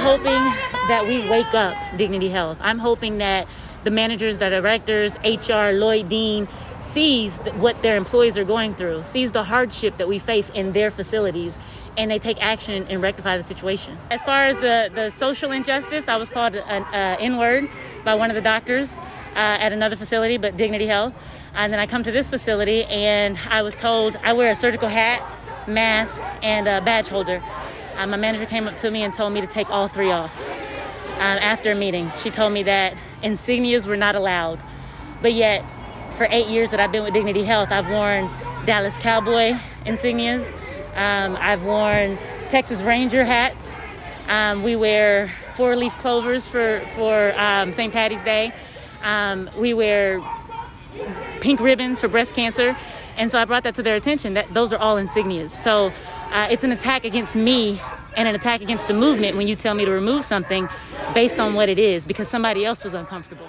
hoping that we wake up Dignity Health. I'm hoping that the managers, the directors, HR, Lloyd Dean sees what their employees are going through, sees the hardship that we face in their facilities, and they take action and rectify the situation. As far as the, the social injustice, I was called an uh, N word by one of the doctors uh, at another facility, but Dignity Health. And then I come to this facility and I was told I wear a surgical hat, mask, and a badge holder. Uh, my manager came up to me and told me to take all three off. Uh, after a meeting, she told me that insignias were not allowed. But yet, for eight years that I've been with Dignity Health, I've worn Dallas Cowboy insignias. Um, I've worn Texas Ranger hats. Um, we wear four leaf clovers for, for um, St. Patty's Day. Um, we wear pink ribbons for breast cancer. And so I brought that to their attention that those are all insignias. So uh, it's an attack against me and an attack against the movement when you tell me to remove something based on what it is because somebody else was uncomfortable.